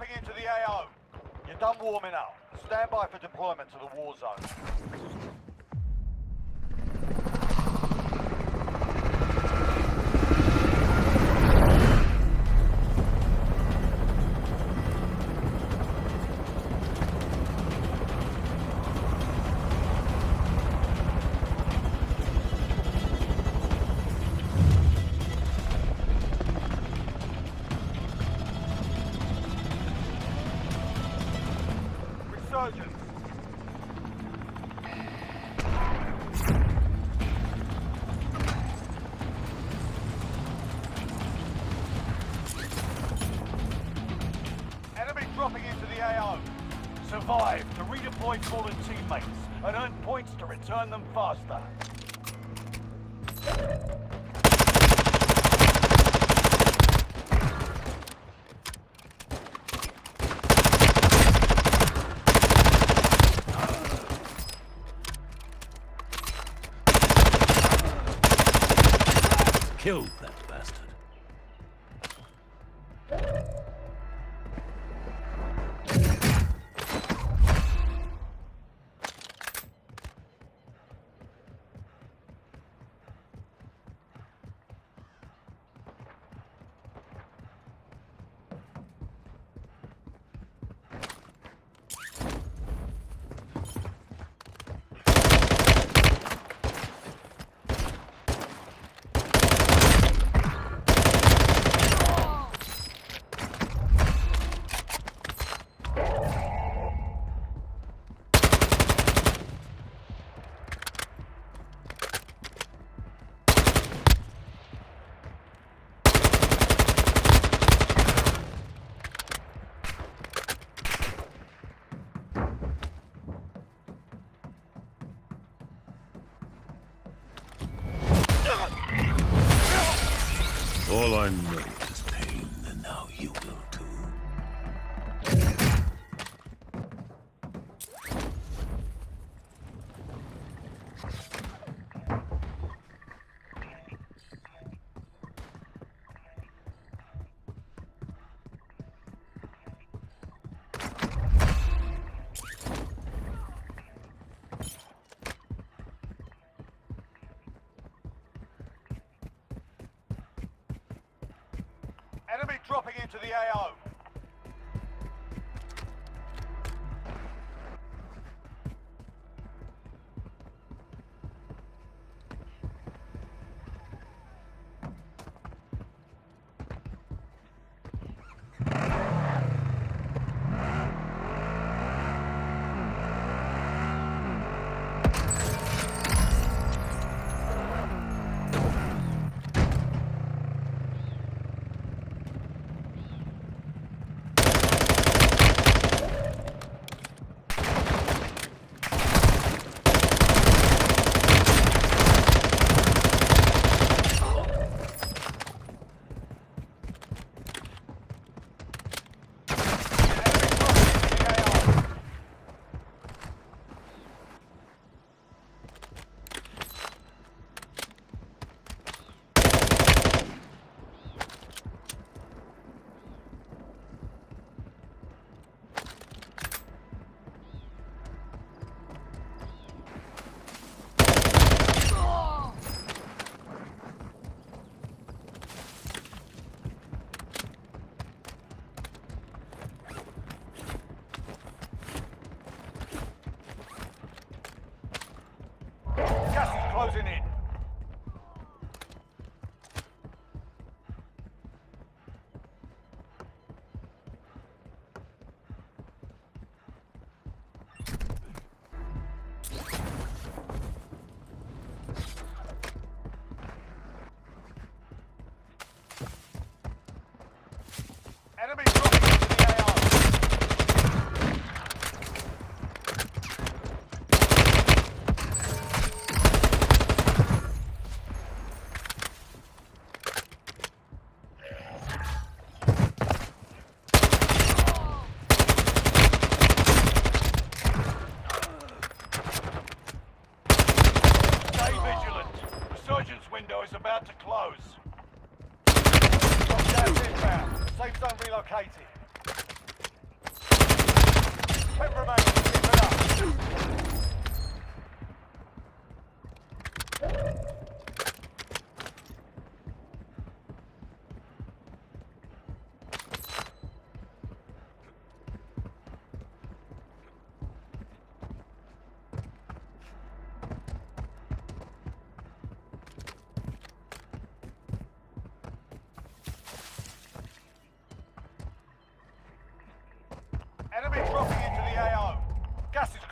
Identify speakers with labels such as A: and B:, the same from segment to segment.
A: dropping into the AO. You're done warming up. Stand by for deployment to the war zone. Resurgence. Enemy dropping into the AO. Survive to redeploy fallen teammates and earn points to return them faster.
B: Killed All I know
A: into the AO. Closing in. relocated.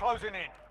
A: Closing in.